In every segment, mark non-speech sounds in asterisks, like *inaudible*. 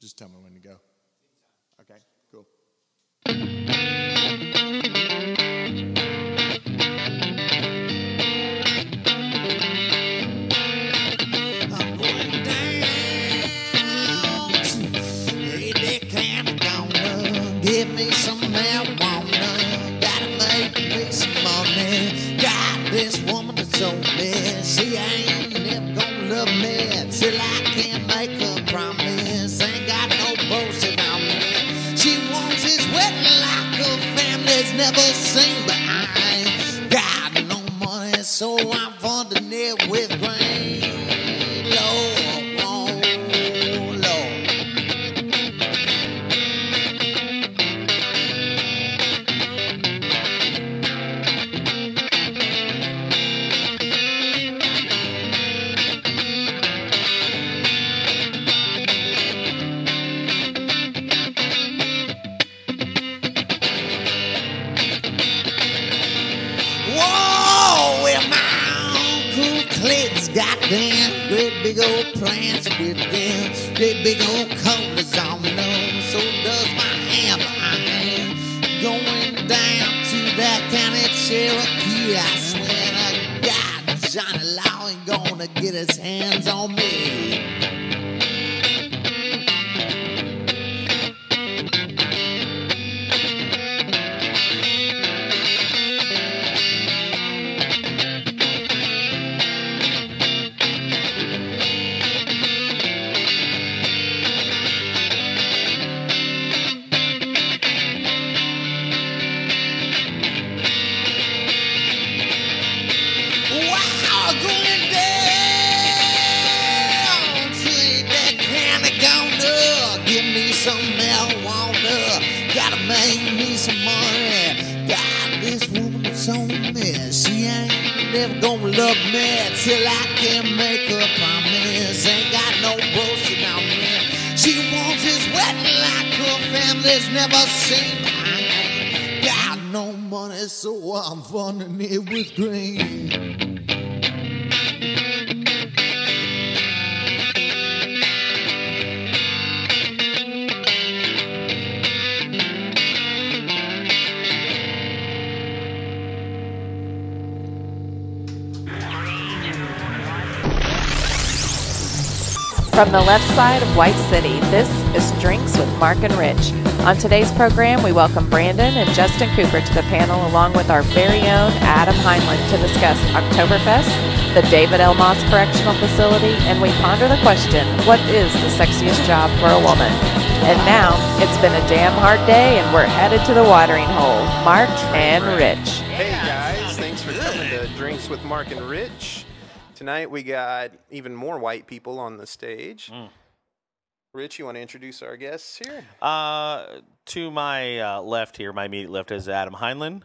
Just tell me when to go. Okay, cool. Give me some marijuana. Gotta make me some money. Got this woman. She ain't so I'm funding it with grain. Them great big old plans with them great big old colors on them. So does my. I'm going down to that county Cherokee. I swear to God, Johnny Law ain't gonna get his hands on me. Some marijuana. Gotta make me some money. Got this woman that's on me. She ain't never gonna love me till I can make her promise. Ain't got no bullshit on me. She wants his wedding like her family's never seen. I ain't got no money, so I'm funding it with green. From the left side of White City, this is Drinks with Mark and Rich. On today's program, we welcome Brandon and Justin Cooper to the panel, along with our very own Adam Heinlen, to discuss Oktoberfest, the David L. Moss Correctional Facility, and we ponder the question what is the sexiest job for a woman? And now, it's been a damn hard day, and we're headed to the watering hole. Mark and Rich. Hey guys, thanks for coming to Drinks with Mark and Rich. Tonight we got even more white people on the stage. Rich, you want to introduce our guests here? Uh, to my uh, left here, my immediate left is Adam Heinlen.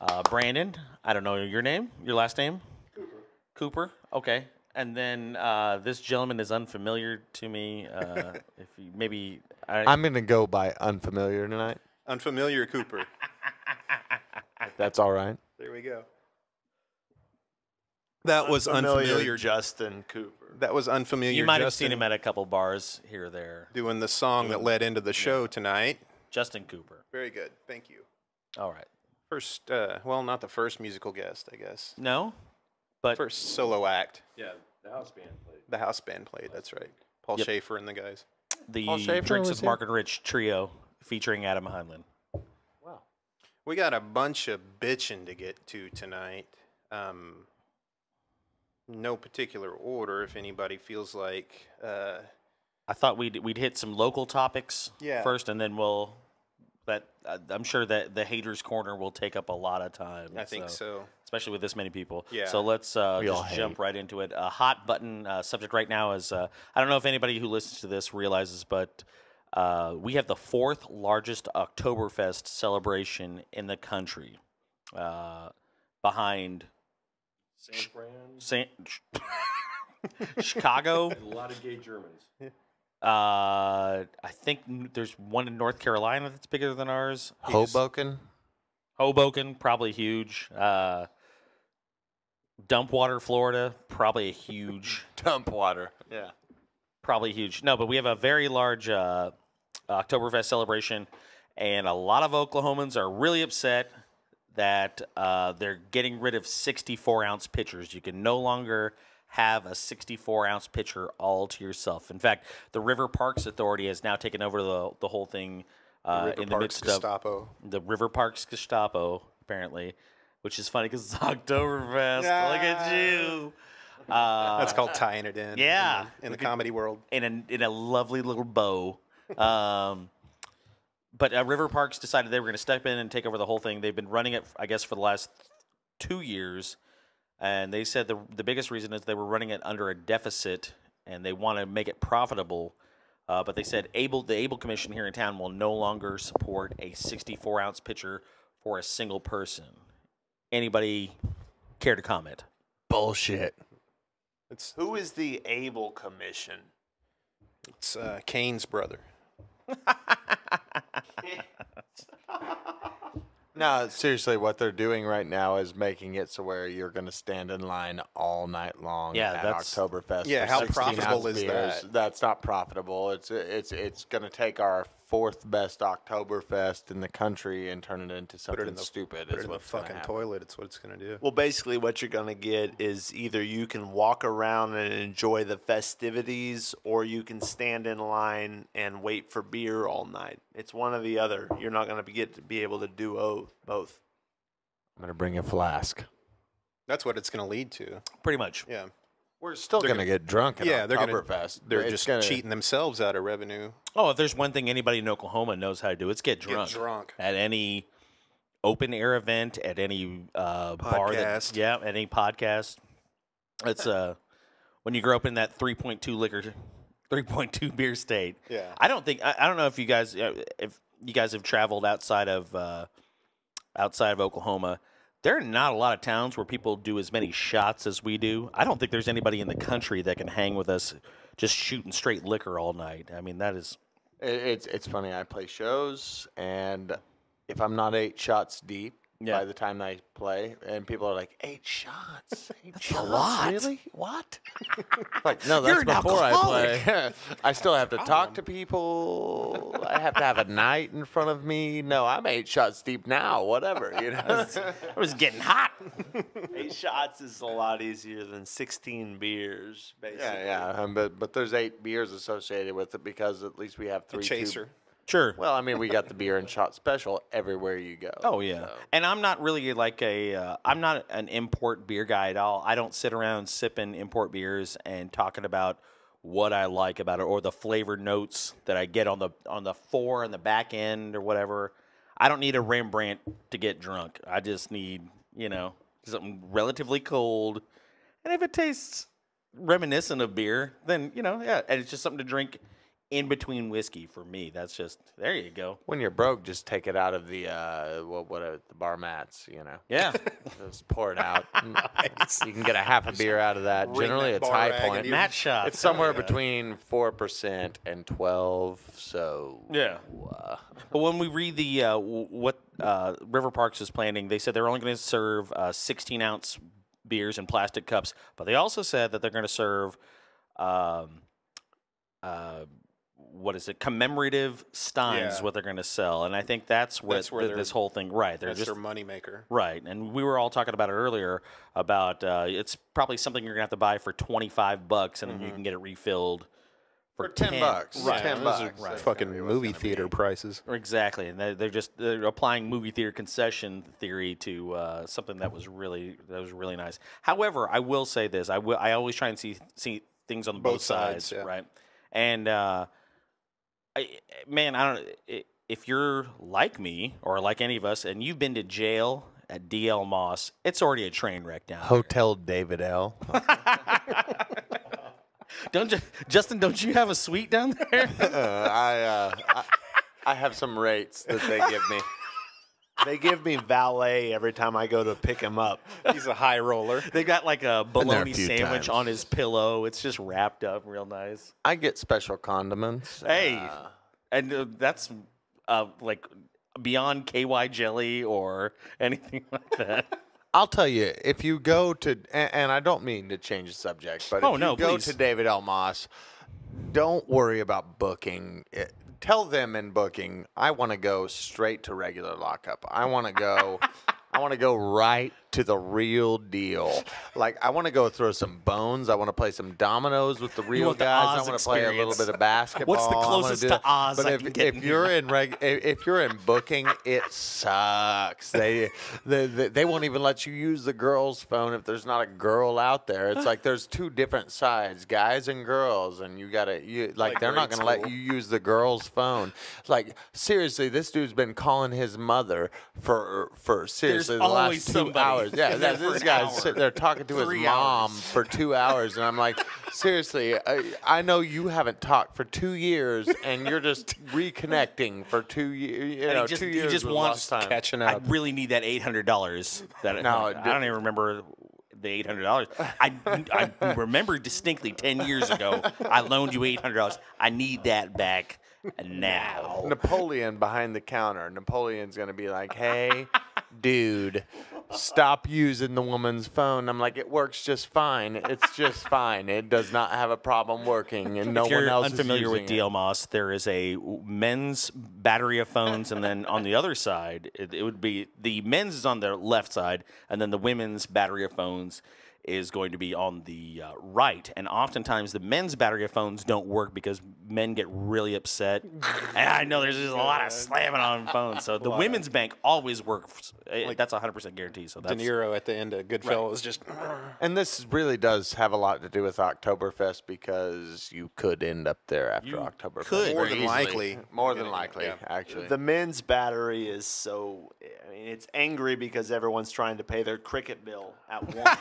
Uh, Brandon, I don't know your name, your last name? Cooper. Cooper, okay. And then uh, this gentleman is unfamiliar to me. Uh, *laughs* if you, maybe I, I'm gonna go by unfamiliar tonight. Unfamiliar Cooper. *laughs* That's all right. there we go. That was unfamiliar. Justin Cooper. that was unfamiliar. you might have Justin seen him at a couple bars here or there. doing the song that led into the show tonight. Justin Cooper. Very good. Thank you. All right. First, uh, well, not the first musical guest, I guess. No, but First solo act. Yeah, the house band played. The house band played. That's right. Paul Yep. Shaffer and the guys. the Paul Shaffer Drinks was with here? Mark and Rich trio featuring Adam Heinlen. We got a bunch of bitching to get to tonight. Um, no particular order. If anybody feels like, uh, I thought we'd we'd hit some local topics Yeah. first, and then we'll that uh, I'm sure that the haters corner will take up a lot of time. I think so. especially with this many people. Yeah. So let's uh, We all just jump right into it. A hot button uh, subject right now is uh, I don't know if anybody who listens to this realizes, but uh, we have the fourth largest Oktoberfest celebration in the country, uh, behind San Fran. San- *laughs* Chicago. *laughs* A lot of gay Germans. Uh, I think there's one in North Carolina that's bigger than ours. Hoboken. Hoboken, probably huge. Uh, Dumpwater, Florida, probably a huge. *laughs* Dump water. Yeah. probably huge. No, but we have a very large uh, Oktoberfest celebration, and a lot of Oklahomans are really upset that uh, they're getting rid of 64 ounce pitchers. You can no longer have a 64 ounce pitcher all to yourself. In fact, the River Parks Authority has now taken over the the whole thing uh, River in the Parks midst Gestapo. of the River Parks Gestapo, apparently, which is funny because it's *laughs* Oktoberfest. Look at you. Uh, That's called tying it in. yeah. In the, in the comedy world. in a in a lovely little bow. Um, but uh, River Parks decided they were going to step in and take over the whole thing. They've been running it, I guess, for the last two years, and they said the the biggest reason is they were running it under a deficit, and they want to make it profitable. Uh, but they said Able the Able Commission here in town will no longer support a 64 ounce pitcher for a single person. Anybody care to comment? Bullshit. It's Who is the Able Commission? it's uh, Cain's brother. *laughs* No, seriously, what they're doing right now is making it so where you're going to stand in line all night long Yeah, at that's- Oktoberfest. Yeah, how profitable is beers. that? That's not profitable. It's it's it's going to take our fourth best Oktoberfest in the country and turn it into Put something it in the stupid. Put it in the fucking toilet. It's what it's gonna do. Well, basically, what you're going to get is either you can walk around and enjoy the festivities, or you can stand in line and wait for beer all night. It's one or the other. You're not going to get to be able to do both. I'm going to bring a flask. That's what it's gonna lead to. Pretty much. Yeah. We're still going to get drunk at yeah, they're gonna. Oktoberfest. They're It's just gonna- cheating themselves out of revenue. Oh, if there's one thing anybody in Oklahoma knows how to do, it's get drunk. drunk. at any open air event, at any uh, bar, that, yeah, any podcast. It's uh, when you grow up in that 3.2 liquor, 3.2 beer state. Yeah. I don't think I, I don't know if you guys uh, if you guys have traveled outside of uh, outside of Oklahoma. There are not a lot of towns where people do as many shots as we do. I don't think there's anybody in the country that can hang with us just shooting straight liquor all night. I mean, that is. It's it's funny. I play shows, and if I'm not eight shots deep Yeah. by the time I play, and people are like, eight shots, eight That's a lot. really? What? *laughs* like, no, that's You're before I play. *laughs* I still have to talk to people. I have to have a night in front of me. No, I'm eight shots deep now. Whatever, you know. *laughs* it was getting hot. Eight shots is a lot easier than 16 beers, basically. yeah, yeah. Um, but but there's eight beers associated with it because at least we have The three. two- chaser. Sure. Well, I mean, we got the beer and shot special everywhere you go. Oh yeah, so. and I'm not really like a uh, I'm not an import beer guy at all. I don't sit around sipping import beers and talking about what I like about it or the flavor notes that I get on the on the fore and the back end or whatever. I don't need a Rembrandt to get drunk. I just need you know something relatively cold, and if it tastes reminiscent of beer, then you know yeah, and it's just something to drink in between whiskey for me. That's just there you go. When you're broke, just take it out of the uh, what, what uh, the bar mats, you know. Yeah. *laughs* Just pour it out. *laughs* You can get a half a beer out of that. Generally, that it's high point. Match shot. It's somewhere between four percent and twelve. So Yeah. uh, But when we read the uh, what uh, River Parks is planning, they said they're only going to serve uh, 16 ounce beers in plastic cups, but they also said that they're going to serve, um, uh, what is it, commemorative steins is Yeah. what they're going to sell, and I think that's what That's where th- this whole thing. Right, they're That's just their moneymaker. right, and we were all talking about it earlier about uh, it's probably something you're going to have to buy for 25 bucks, and then you can get it refilled for, for ten, bucks, Right. ten those are bucks. that's fucking gonna be what's movie theater prices. Exactly, and they're, they're just they're applying movie theater concession theory to uh, something that was really that was really nice. However, I will say this: I will I always try and see see things on both, Both sides, sides, yeah. right? And uh, I, man, I don't. if you're like me or like any of us, and you've been to jail at DL Moss, it's already a train wreck down there. Hotel David L. *laughs* Don't you, Justin? Don't you have a suite down there? *laughs* Uh, I, uh, I I have some rates that they give me. *laughs* They give me valet every time I go to pick him up. He's a high roller. They got like a there a bologna sandwich times. on his pillow. It's just wrapped up real nice. I get special condiments. Hey, Uh, and uh, that's uh, like beyond KY jelly or *laughs* anything like that. I'll tell you, if you go to, and, and I don't mean to change the subject, but Oh, if no, you go please. to David L. Moss, don't worry about booking. It, tell them in booking, I want to go straight to regular lockup. I want to go. I want to go right to the real deal. Like I want to go throw some bones. I want to play some dominoes with the real the guys. Oz I want to play a little bit of basketball. What's the closest to. Oz But I if, can get if you're in reg, if you're in booking, it sucks. They, *laughs* they they they won't even let you use the girl's phone if there's not a girl out there. It's like there's two different sides, guys and girls, and you gotta you like, Like they're not gonna let you use the girl's phone. Like seriously, this dude's been calling his mother for for seriously the last two somebody hours. Yeah, in there that, this an guy's hour. sitting there talking to his mom hours. for two hours, and I'm like, *laughs* seriously, I, I know you haven't talked for two years, and you're just *laughs* reconnecting for two years. You know, he just, two he years just wants lost time. Catching I really need that eight hundred dollars. That No, I, it don't even remember the eight hundred dollars. I I remember distinctly ten years ago. I loaned you eight hundred dollars. I need that back now. Napoleon behind the counter. Napoleon's gonna be like, "Hey, dude, stop using the woman's phone." I'm like, "It works just fine. It's just *laughs* fine. It does not have a problem working, and no if you're one else unfamiliar is with using it." DL there is a men's battery of phones, and then on the other side, it, it would be the men's is on the left side, and then the women's battery of phones is going to be on the uh, right. And oftentimes, the men's battery of phones don't work because men get really upset. *laughs* and I know there's just a lot of slamming on phones. So *laughs* the women's bank always works. Eh, that's 100% guarantee. So De that's Niro at the end of Goodfellas just And this really does have a lot to do with Oktoberfest because you could end up there after You Oktoberfest. could. More than easily. likely. More than likely, actually. The men's battery is so. I mean, it's angry because everyone's trying to pay their cricket bill at *laughs* once,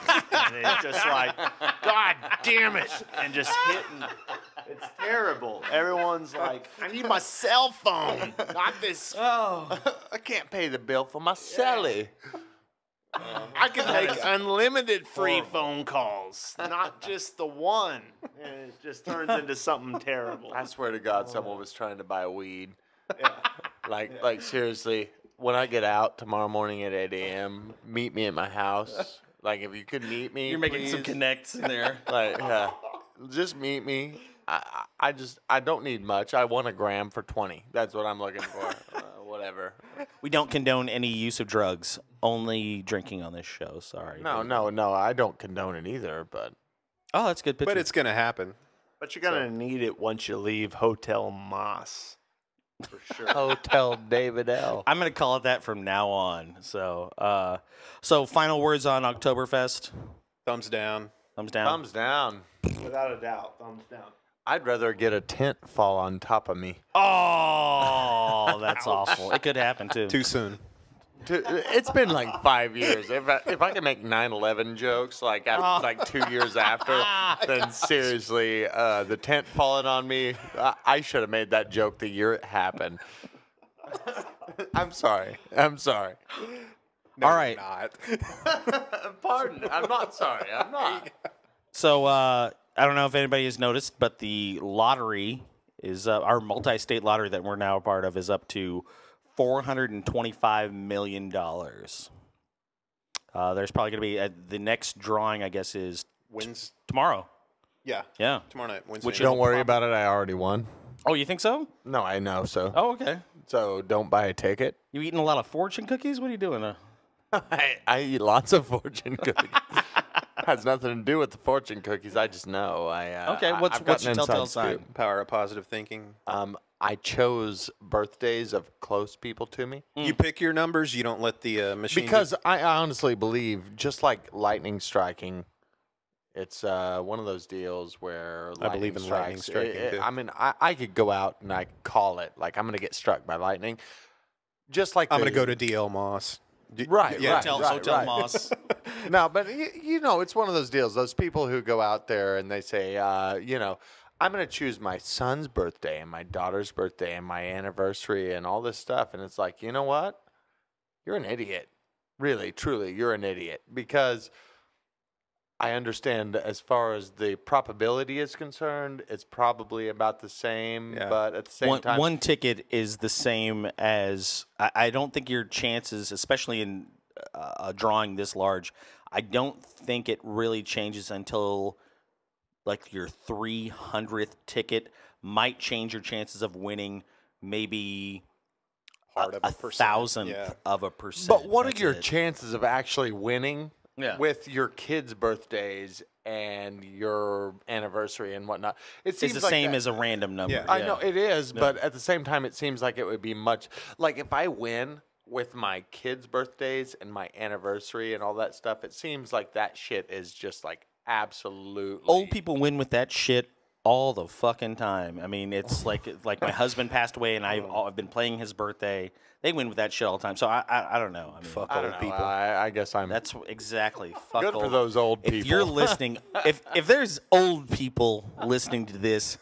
and it's just like, God damn it, and just hitting. It's terrible. Everyone's like, I need my cell phone, not this. oh, I can't pay the bill for my celly. Um, I can make unlimited free phone calls, not just the one. And it just turns into something terrible. I swear to God, someone was trying to buy weed. Like, like seriously, when I get out tomorrow morning at 8 a.m., meet me at my house. Like, if you could meet me, you're making some connects in there. *laughs* Like, yeah, just meet me. I, I I just, I don't need much. I want a gram for 20. That's what I'm looking for. *laughs* uh, whatever. We don't condone any use of drugs. Only drinking on this show. Sorry. No, no, no. I don't condone it either. But Oh, that's good picture. But it's gonna happen. But you're gonna need it once you leave Hotel Moss. For sure. Hotel David L. I'm gonna call it that from now on. So, uh, so final words on Oktoberfest. Thumbs down. Thumbs down. Thumbs down. Without a doubt, thumbs down. I'd rather get a tent fall on top of me. Oh, that's awful. It could happen too. Too soon. Dude, It's been like five years. If I, if I can make 9/11 jokes like after, like two years after, *laughs* then seriously, uh, the tent falling on me, I, I should have made that joke the year it happened. I'm sorry. I'm sorry. No, All you're. Not. *laughs* Pardon. I'm not sorry. I'm not. So uh, I don't know if anybody has noticed, but the lottery is uh, our multi-state lottery that we're now a part of is up to four hundred and twenty-five million dollars. Uh, there's probably going to be uh, the next drawing. I guess is Wins. tomorrow. Yeah. Yeah. Tomorrow night. Wednesday. Which night. Don't worry about it. I already won. Oh, you think so? No, I know. So, Oh, okay. so don't buy a ticket. You eating a lot of fortune cookies? What are you doing? Uh, *laughs* I, I eat lots of fortune cookies. *laughs* Has nothing to do with the fortune cookies. I just know. I uh, Okay, I- what's- I've what's your an telltale inside sign? scoop. Power of positive thinking. Um, I chose birthdays of close people to me You pick your numbers. You don't let the uh, machine. do- because I honestly believe, just like lightning striking, it's uh, one of those deals where I believe in lightning strikes- striking, it- it- too. I mean, I, I could go out and I could call it like I'm going to get struck by lightning, just like I'm going to go to DL Moss. D- Right, Yeah. right. Hotel, Hotel Moss. *laughs* *laughs* no, but you, you know, it's one of those deals. Those people who go out there and they say, uh, you know, I'm going to choose my son's birthday and my daughter's birthday and my anniversary and all this stuff. And it's like, you know what? You're an idiot. Really, truly, you're an idiot because I understand as far as the probability is concerned, it's probably about the same. Yeah. But at the same one, time, one ticket is the same as I, I don't think your chances, especially in uh, a drawing this large, I don't think it really changes until like your 300th ticket might change your chances of winning maybe Part a, of a a percent, thousandth yeah. of a percent. But what are your it. chances of actually winning Yeah. with your kids' birthdays and your anniversary and whatnot? It It's seems the like same that- as a random number. Yeah. I yeah. know it is, but at the same time, it seems like it would be much like if I win with my kids' birthdays and my anniversary and all that stuff. It seems like that shit is just like absolutely old people win with that shit all the fucking time. I mean, it's *laughs* like like my husband passed away, and I've I've been playing his birthday. They win with that shit all the time. So I I, I don't know. I mean, Fuck I old know. people. I, I guess I'm. That's exactly *laughs* fuck Good for old- those old people. If you're listening, *laughs* if if there's old people listening to this,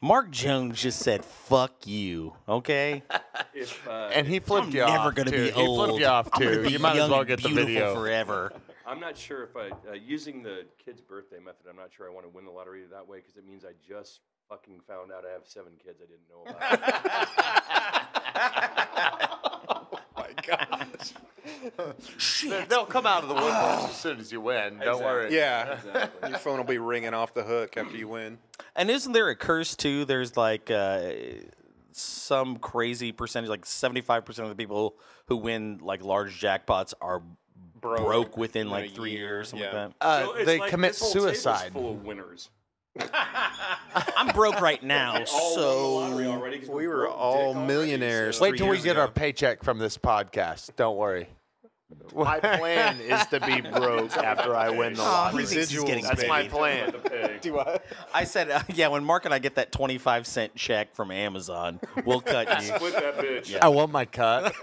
Mark Jones just said "fuck you." Okay, If, uh, and he flipped I'm you off. never gonna too. be He flipped you off too. You might as well get the video. forever. I'm not sure if I, uh, using the kid's birthday method, I'm not sure I want to win the lottery that way because it means I just fucking found out I have seven kids I didn't know about. *laughs* Oh my gosh. They- They'll come out of the woodworks as soon as you win. Don't worry. Yeah. Exactly. Your phone will be ringing off the hook after you win. And isn't there a curse too? There's like uh, some crazy percentage, like 75% of the people who win like large jackpots are broke, Broke within like three year, years, something yeah. like Uh, So it's they like commit this whole suicide. full of winners. *laughs* I'm broke right now, All won the lottery so already 'cause We we're were all millionaires. Wait three till we years get our paycheck from this podcast. Don't worry. My *laughs* plan is to be *laughs* broke after I win the Aw, lottery. he thinks he's getting That's paid. my plan. Do what? I said, uh, *laughs* yeah, when Mark and I get that 25 cent check from Amazon, we'll cut you. Split that bitch. I want my cut.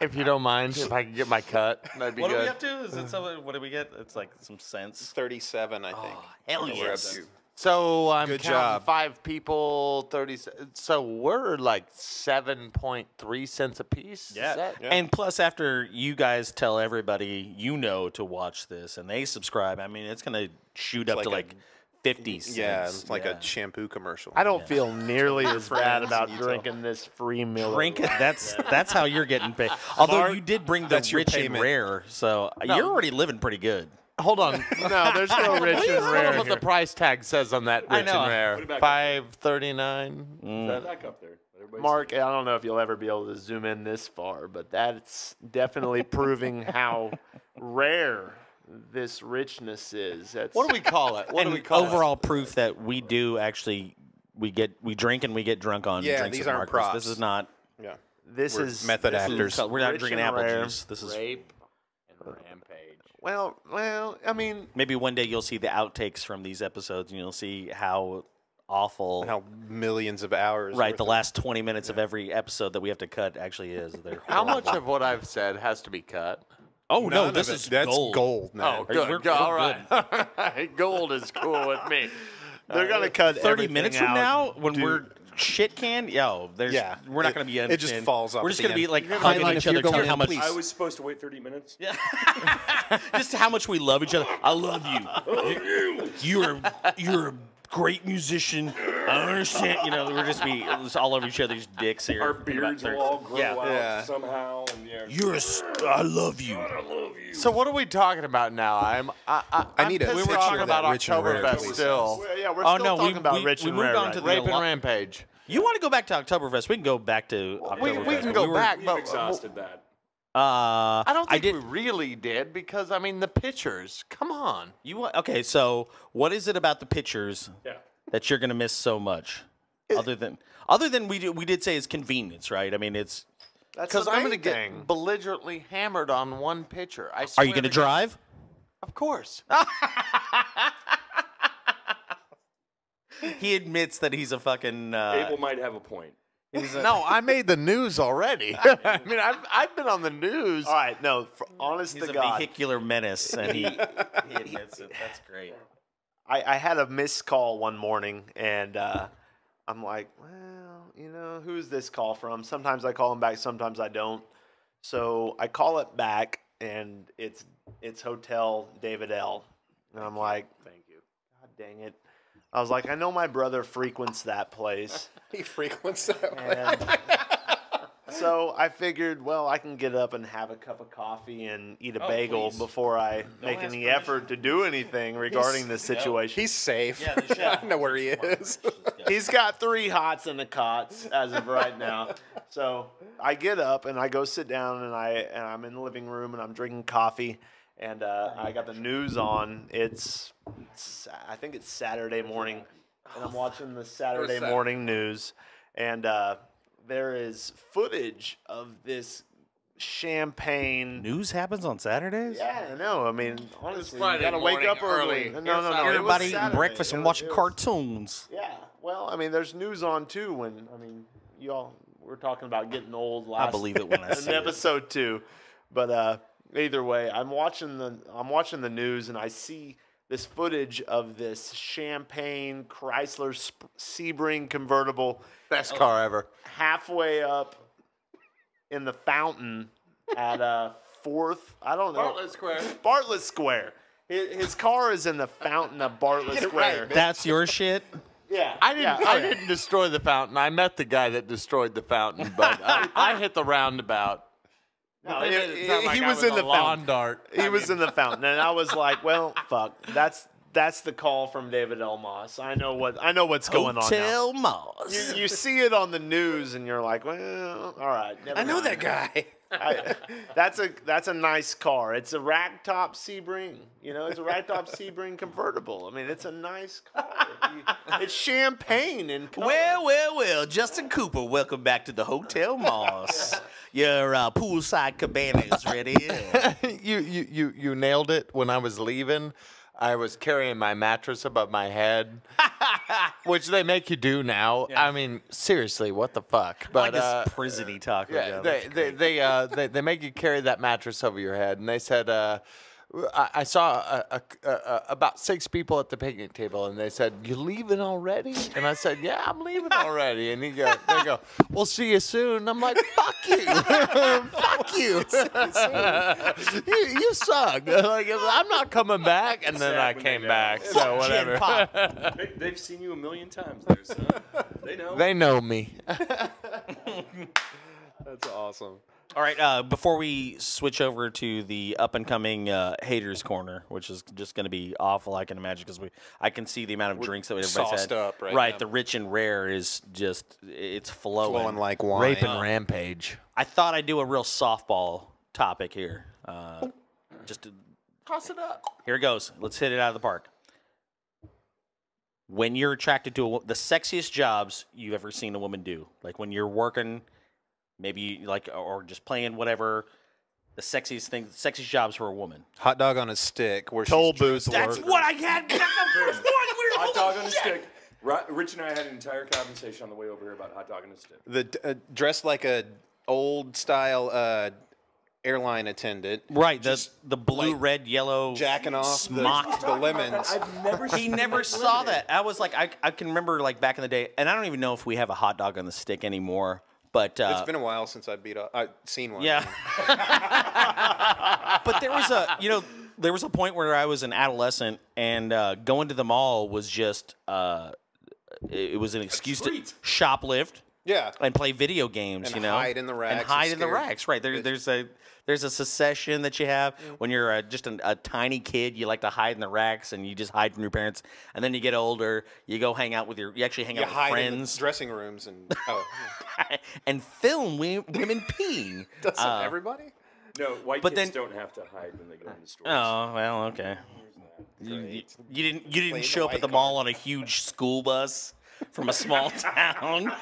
if you don't mind, if I can get my cut, that'd be What are good. we up to? Is it so, what do we get? It's like some cents. 37, I think. hell We're up yes. to. So I'm Good counting job. five people, thirty. So we're like seven point three cents a piece. Is Yeah. And plus, after you guys tell everybody you know to watch this and they subscribe, I mean, it's going to shoot up like to a- like 50 cents. Yeah, it's like Yeah. a shampoo commercial. I don't feel nearly *laughs* as bad about you tell. drinking this free Miller. Drink it. That's that's how you're getting paid. *laughs* Although Mark, you did bring the that's your rich and payment. rare, so you're already living pretty good. Hold on. *laughs* No, there's no rich Please and hold rare on what the price tag says on that I rich know. and rare. Put it back up. Five thirty nine. Back up there. Let everybody Mark, see. I don't know if you'll ever be able to zoom in this far, but that's definitely *laughs* proving how rare this richness is. That's, What do we call it? What and do *laughs* we call overall proof that we do actually we get we drink and we get drunk on Yeah, drinks these at aren't Marcus. props. This is not Yeah. This We're is method this is actors. we're not rich drinking and apple rare. juice. This is Rape and rampage. Well, well, I mean, maybe one day you'll see the outtakes from these episodes and you'll see how awful How millions of hours. right the of- last 20 minutes of every episode that we have to cut actually is. They're How much of what I've said has to be cut? Oh None no, this is that's gold. gold. man. Oh, oh good. we're- Go- we're all right. *laughs* Gold is cool with me. they're gonna uh, cut 30 everything minutes from out, now when dude. we're shit can yo there's Yeah, we're not going to be in. it just understand- falls off we're just going to be like You're hugging each other telling going, how much. I was supposed to wait 30 minutes. Yeah. *laughs* just how much we love each other i love you you're you're a great musician i don't understand you know we're just be just all over each other's dicks here Our in about beards 30 will all grow yeah. out Yeah. somehow. And yeah, you're a s- i love you I love you. So what are we talking about now? I'm I, I, I need a pissed picture off of about that Rich and Rare, Oktoberfest please. still. Well, yeah, we're Oh, still no, we- talking about we- rich we and moved rare. on right to the. Rape and Rampage. you want to go back to oktoberfest we can go back to We, oktoberfest we can go we were- back, We've but exhausted that. Uh I don't think did we really did because I mean the pictures. Come on. you want okay so what is it about the pictures Yeah. that you're going to miss so much other than other than we did, we did say it's convenience right i mean it's That's Because I'm main going to get belligerently hammered on one picture. I are you going to to God. drive Of course. *laughs* he admits that he's a fucking uh, Abel might have a point. He's a, no, I made the news already. *laughs* I mean, I've, I've been on the news. All right, no, for, honest he's to a God, vehicular menace and he, he *laughs* admits it that's great I, I had a missed call one morning, and uh, I'm like, well, you know, who's this call from? Sometimes I call him back, sometimes I don't. So I call it back, and it's it's Hotel David L. And I'm like, thank you. God dang it. I was like, I know my brother frequents that place. *laughs* He frequents that way. And So I figured, well, I can get up and have a cup of coffee and eat a Oh, bagel please. before I make ask any permission. effort to do anything regarding this situation. He's safe. Yeah, the chef. *laughs* I know where he is. He's got three hots and a cots as of right now. So I get up and I go sit down and I and I'm in the living room and I'm drinking coffee and uh, I got the news on. It's, it's I think it's Saturday morning and I'm watching the Saturday morning news and uh, there is footage of this champagne. News happens on Saturdays. Yeah, I know. I mean, honestly, you Friday gotta wake morning up early. early. No, no, no. it Everybody eating breakfast and was- watching cartoons. yeah. Well, I mean, there's news on too. When I mean, y'all we're talking about getting old. Last believe it when I *laughs* in see it. episode two, but uh, either way, I'm watching the I'm watching the news and I see this footage of this champagne Chrysler Sp- Sebring convertible Best car ever. halfway up in the fountain at uh fourth. I don't know. Bartlett Square. Bartlett Square. His, his car is in the fountain of Bartlett Square. That's your shit. yeah, I didn't. yeah, I oh, didn't destroy the fountain. I met the guy that destroyed the fountain, but I, I hit the roundabout. No, *laughs* It- it- it's not he like was in the lawn fountain. dart. He was in the fountain, and I was like, "Well, *laughs* fuck. That's that's the call from David L. Moss. I know what I know what's going on now. Hotel Moss. You, you see it on the news, and you're like, "Well, all right." never I know mind." that guy. I, *laughs* that's a that's a nice car. It's a ragtop Sebring. You know, it's a ragtop *laughs* Sebring convertible. I mean, it's a nice car. It's *laughs* champagne and. Well, well, well. Justin Cooper, welcome back to the Hotel Moss. Your uh, poolside cabana is ready. you, you, you, you nailed it. When I was leaving, I was carrying my mattress above my head, which they make you do now. I mean, seriously, what the fuck? But like this uh, prisony talk. right yeah, they they they, uh, they they make you carry that mattress over your head, and they said. Uh, I, I saw a, a, a, a, about six people at the picnic table, and they said, "You leaving already?" And I said, "Yeah, I'm leaving already." And he go, they go, "We'll see you soon." I'm like, "Fuck you, *laughs* fuck you, *laughs* you, you suck." *laughs* Like, I'm not coming back, and then I came back. So Gin whatever. They, they've seen you a million times there, son. They know. They know me. That's awesome. All right. Uh, before we switch over to the up and coming uh, haters corner, which is just going to be awful, I can imagine, because we I can see the amount of drinks that everybody's sauced had. up right right. now. The rich and rare is just it's flowing. Flowing like wine. Rape and rampage. I thought I'd do a real softball topic here. Uh, just to, Toss it up. here it goes. Let's hit it out of the park. When you're attracted to a, the sexiest jobs you've ever seen a woman do, like when you're working, maybe like or just playing whatever, the sexiest thing, sexiest jobs for a woman. Hot dog on a stick. Where Toll she's booth That's work. what I had. That's the first one. We're Hot dog on a stick. Rich and I had an entire conversation on the way over here about hot dog on a stick. the uh, dressed like a old style uh, airline attendant. Right, the Just, the blue, like, red, yellow, jacking off the, smocked. the lemons. I've never He never saw that. I was like, I, I can remember like back in the day, and I don't even know if we have a hot dog on the stick anymore. But uh, It's been a while since I beat up. I seen one. yeah. *laughs* but there was a, you know, there was a point where I was an adolescent, and uh, going to the mall was just, uh, it, it was an excuse to treat. shoplift Yeah. and play video games. And you know, hide in the racks and and hide in the scare racks. Right there, there's a there's a secession that you have when you're uh, just an, a tiny kid. You like to hide in the racks, and you just hide from your parents. And then you get older, you go hang out with your. You actually hang You out with hide in the friends dressing rooms and *laughs* oh, and film women peeing. *laughs* doesn't Uh, everybody? No, white But kids then- don't have to hide when they go into stores. Oh well, okay. You, you- you didn't you didn't Playing show up at the mall on a huge school bus from a small *laughs* town.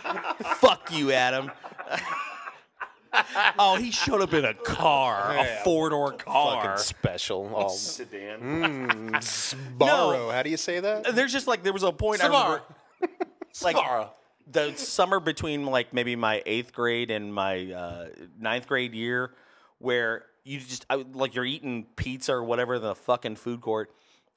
Fuck you, Adam. *laughs* oh, he showed up in a car, a four door car. Fucking special. All *laughs* Sedan. *laughs* borrow. How do you say that? There's just like there was a point I remember, like the summer between like maybe my eighth grade and my uh, ninth grade year, where you just I, like you're eating pizza or whatever in the fucking food court,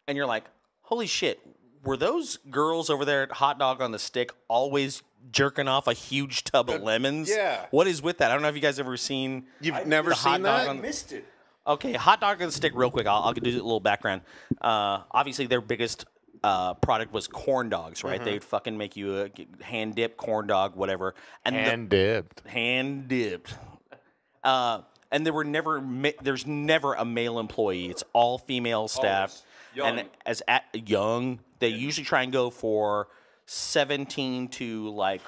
and you're like, holy shit, were those girls over there at Hot Dog on the Stick always jerking off a huge tub of lemons? yeah. What is with that? I don't know if you guys ever seen. You've never the hot seen dog that? on- Missed it. Okay, hot dog on the stick, real quick. I'll, I'll do a little background. Uh, obviously, their biggest uh, product was corn dogs, right? They'd fucking make you a hand dip corn dog, whatever, and the, dipped. hand dipped. Uh, and there were never there's never a male employee. It's all female staff. Young. And as at young, they usually try and go for 17 to like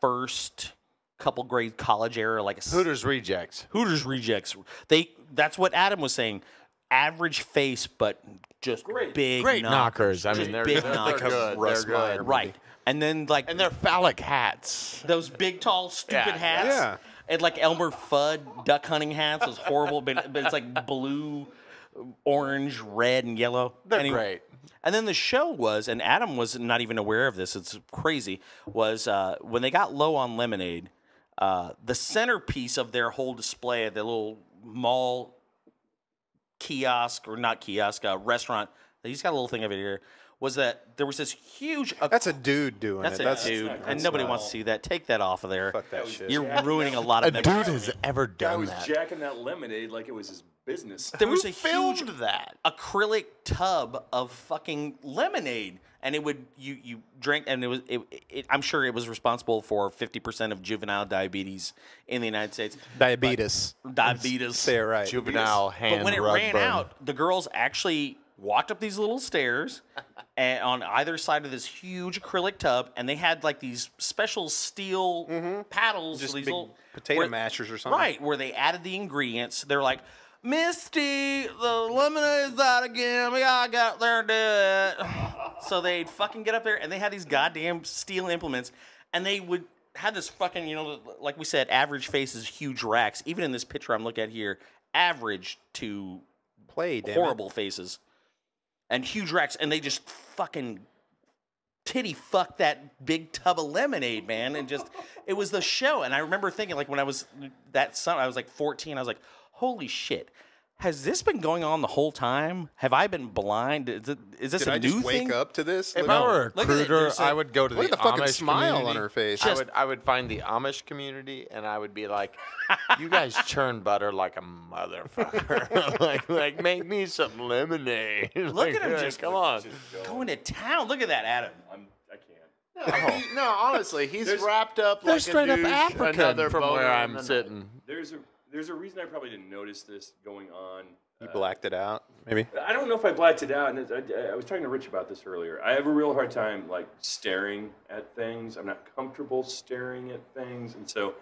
first couple grade college era, like a s- Hooters rejects. Hooters rejects. They that's what Adam was saying. Average face, but just Great. big Great knockers. knockers. I Just mean, they're, big they're, knockers. good. They're good. Right. And then like And they're phallic hats. those big, tall, stupid Yeah, hats. yeah. And like Elmer Fudd duck hunting hats. Those horrible, but, but it's like blue, orange, red, and yellow. They're Anyway, great. And then the show was, and Adam was not even aware of this. It's crazy. Was uh, when they got low on lemonade, uh, the centerpiece of their whole display at the little mall kiosk or not kiosk uh, restaurant. He's got a little thing of it here. Was that there was this huge? That's a dude doing That's it. a That's dude, and nobody wants to see that. Take that off of there. fuck that shit. You're ruining a lot of. A of dude has ever Guy done was that. jacking that lemonade like it was his business. There was Who a filmed huge that? acrylic tub of fucking lemonade, and it would you you drink, and it was it, it, I'm sure it was responsible for 50 percent of juvenile diabetes in the United States. Diabetes. Diabetes. Say it right. Juvenile hand But when it rug ran burn. out, the girls actually walked up these little stairs *laughs* and on either side of this huge acrylic tub, and they had like these special steel mm-hmm. paddles, Just these big little potato where- mashers or something. Right, where they added the ingredients. They're like, Misty, the lemonade's out again. We gotta get up there and do it. So they'd fucking get up there, and they had these goddamn steel implements, and they would have this fucking, you know, like we said, average faces, huge racks. Even in this picture I'm looking at here, average to Play, damn it. horrible faces and huge racks, and they just fucking titty fuck that big tub of lemonade, man, and just it was the show. And I remember thinking, like when I was that summer, I was like 14. I was like, holy shit. Has this been going on the whole time? Have I been blind? Is, it, is this Did a I new just wake up to this? If Look- I were a Look at it, recruiter, there's a- I would go to Look the at the fucking Amish smile on her face. I would, I would find the Amish community, and I would be like, *laughs* "You guys churn butter like a motherfucker. *laughs* like, like, make me some lemonade. *laughs* Look Like, at him uh, just come on." going to town. Look at that, Adam. I'm, I can't. no, honestly, he's There's- wrapped up They're like straight a up douche, African another from boner, where and I'm sitting. There's a there's a reason I probably didn't notice this going on. You blacked it out, maybe. I don't know if I blacked it out. And I, I was talking to Rich about this earlier. I have a real hard time like staring at things. I'm not comfortable staring at things, and so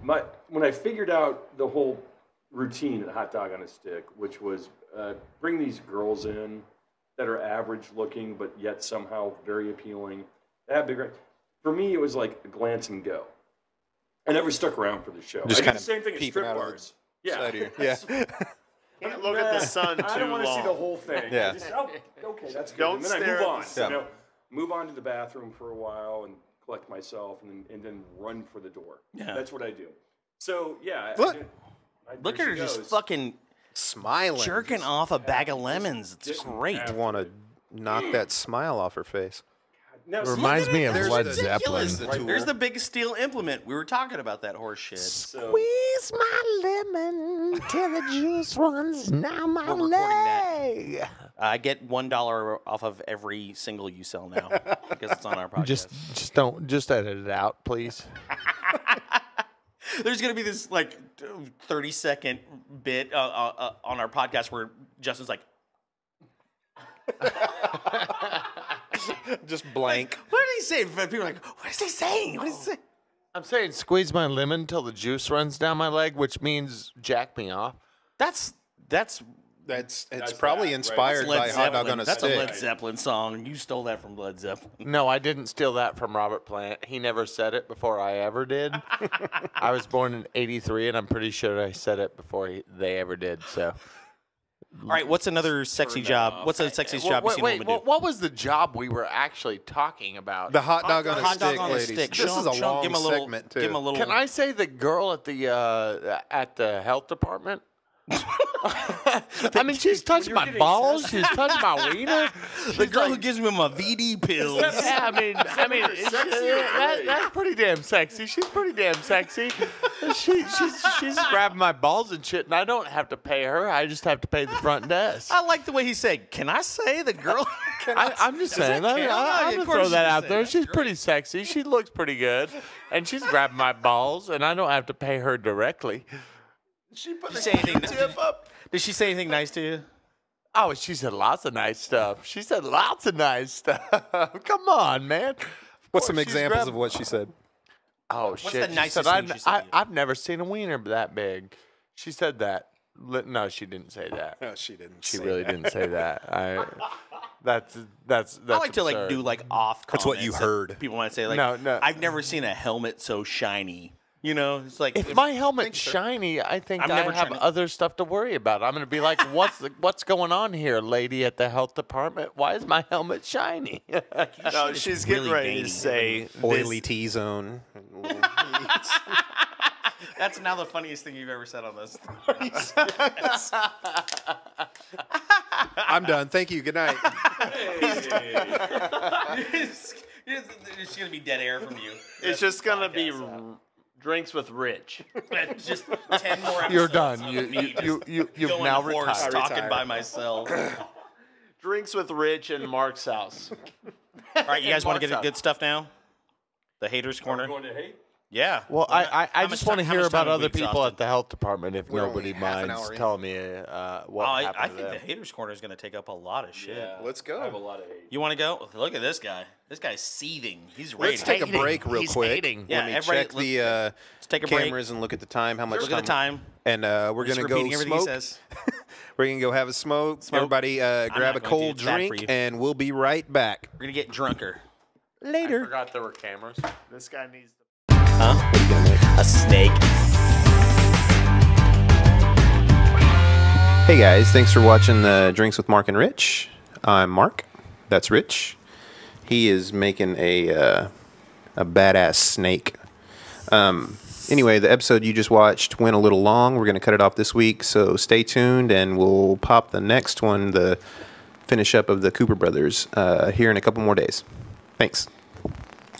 my when I figured out the whole routine at Hot Dog on a Stick, which was uh, bring these girls in that are average looking but yet somehow very appealing. They have big. For me, it was like a glance and go. I never stuck around for the show. Just I did kinda the same thing at strip out of the bars. Yeah. Side of. Yeah. *laughs* Can't look at the sun *laughs* I don't want to see the whole thing. Yeah. Just, oh, okay, that's good. Don't and then I stare move on. the sun. You know, move on to the bathroom for a while and collect myself, and then and then run for the door. Yeah. that's what I do. So yeah, Look. I, I, Look at her she just fucking Smiling. jerking off a bag of lemons. It's Just great. have- want to knock that smile off her face. Now, see, Reminds me of There's Led the- Zeppelin. There's the tool. There's the big steel implement. We were talking about that horse shit. so, Squeeze my lemon till the juice runs down my recording that. leg. I get one dollar off of every single you sell now because it's on our *laughs* podcast. Just, just don't, just edit it out, please. *laughs* There's gonna be this like 30 second bit uh, uh, uh, on our podcast where Justin's like, *laughs* Just blank. "What did he say?" People are like, "What is he saying? What is he saying?" I'm saying squeeze my lemon till the juice runs down my leg, which means jack me off. That's that's That's it's That's probably that, right? inspired Led by hot dog Zeppelin. on a That's stick. a Led Zeppelin song. You stole that from Led Zeppelin. No, I didn't steal that from Robert Plant. He never said it before I ever did. *laughs* I was born in '83, and I'm pretty sure I said it before he, they ever did. So, All right, what's another sexy job? What's the sexiest job you wait, seen a wait, woman what, do? what was the job we were actually talking about? The hot dog on a Hot stick, dog on a ladies. stick. This Show is him- a show long give a little, segment too. Give him a little. Can I say the girl at the uh, at the health department? *laughs* I mean, she's touched my balls. She's touched my wiener. *laughs* The girl who gives me my VD pills. Yeah, I mean, I mean, that, that's pretty damn sexy. She's pretty damn sexy. She, she's she's grabbing my balls and shit, and I don't have to pay her. I just have to pay the front desk. I like the way he said, "Can I say the girl?" *laughs* I, I'm just saying. I, count? I, Yeah, I'm gonna throw that out there. She's pretty sexy. She looks pretty good, and she's grabbing my balls, and I don't have to pay her directly. She put Did a she say anything? Q-tip Did, up. did she say anything nice to you? Oh, she said lots of nice stuff. She said lots of nice stuff. *laughs* Come on, man. Of What's some examples grabbing- of what she said? Oh the shit! She nicest said, thing I've, she said I, to you?" I've never seen a wiener that big. She said that. No, she didn't say that. *laughs* No, she didn't. She say really that. didn't say that. I. That's *laughs* that's that's. I like to like do like off. That's what you heard. People might say like, No, no. I've never seen a helmet so shiny." You know, it's like If my helmet's shiny, I think I'm I never have to- other stuff to worry about. I'm gonna be like, *laughs* "What's the, what's going on here, lady at the health department? Why is my helmet shiny?" *laughs* No, she's getting really ready to say Oily this- T zone. *laughs* That's now the funniest thing you've ever said on this. I'm done. Thank you. Good night. it's, it's gonna be dead air from you. It's just gonna be r- drinks with Rich. *laughs* It's just ten more. You're episodes done. of You me you just you, you you've now retired. talking retired. by myself. *laughs* drinks with Rich and Mark's house. All right, you guys want to get Mark's the good stuff now? The haters corner. Going to hate? Yeah. Well, I, I, I just want to hear about other people exhausted? at the health department if We're nobody only half an minds hour telling me uh, what Oh, I, happened I to think them. the haters corner is going to take up a lot of shit. Yeah, Let's go. I have a lot of hate. You want to go? Look at this guy. This guy's seething. He's ready. Let's take a break real He's quick. hating. Yeah, Let me everybody- check the uh, take a break. cameras and look at the time. How much Look time? at the time. And uh, we're gonna go repeating he smoke. says. *laughs* We're gonna go have a smoke. Smoke. Everybody, uh, grab a not going to. cold It's bad for drink, and we'll be right back. We're gonna get drunker. Later. I forgot there were cameras. This guy needs. A snake. Hey guys, thanks for watching the Drinks with Mark and Rich. I'm Mark. That's Rich. He is making a uh, a badass snake. Um, anyway, the episode you just watched went a little long. We're gonna cut it off this week, so stay tuned, and we'll pop the next one, the finish up of the Cooper Brothers, uh, here in a couple more days. Thanks.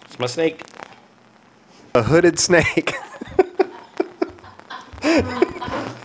It's my snake. A hooded snake. *laughs*